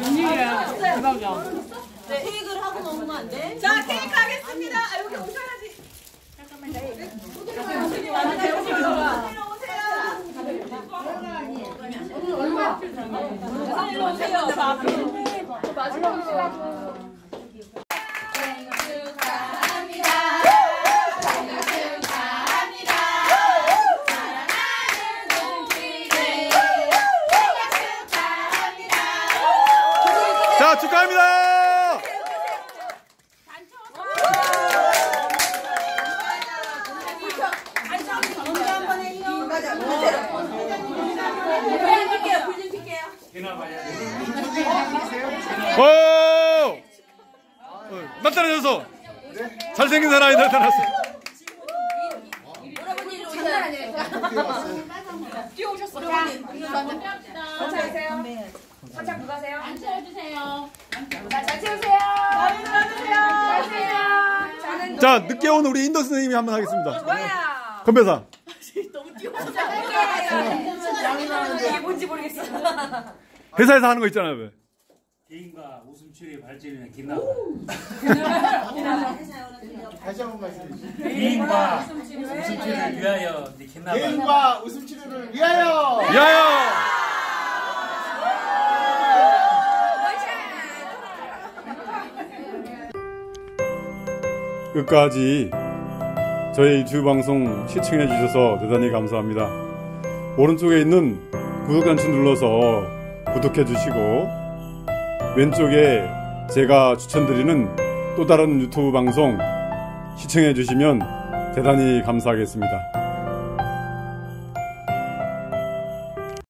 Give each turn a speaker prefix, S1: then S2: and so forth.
S1: 웬일이야 대박이야
S2: 네, 케이크를 하고 먹으면 안 돼? 자, 케이크 하겠습니다. 아, 여기 오셔야지.
S3: 자, 축하합니다! 오! 어, 나타나셔서 잘생긴 사람이 나타났어.
S1: 안 채워주세요
S3: 자, 늦게 온 우리 인도 선생님이 한번 하겠습니다. 건배사.
S2: 이게 뭔지 모르겠어.
S3: 회사에서 하는 거 있잖아요. 왜?
S4: 개인과 웃음치료의 발전이나 기나
S5: 다시 한번 말씀해 주세요.
S4: 개인과 웃음치료를 위하여
S5: 개인과 웃음 치료를 위하여.
S3: 야야! 끝까지 저희 유튜브 방송 시청해 주셔서 대단히 감사합니다. 오른쪽에 있는 구독 단추 눌러서 구독해 주시고 왼쪽에 제가 추천드리는 또 다른 유튜브 방송 시청해 주시면 대단히 감사하겠습니다.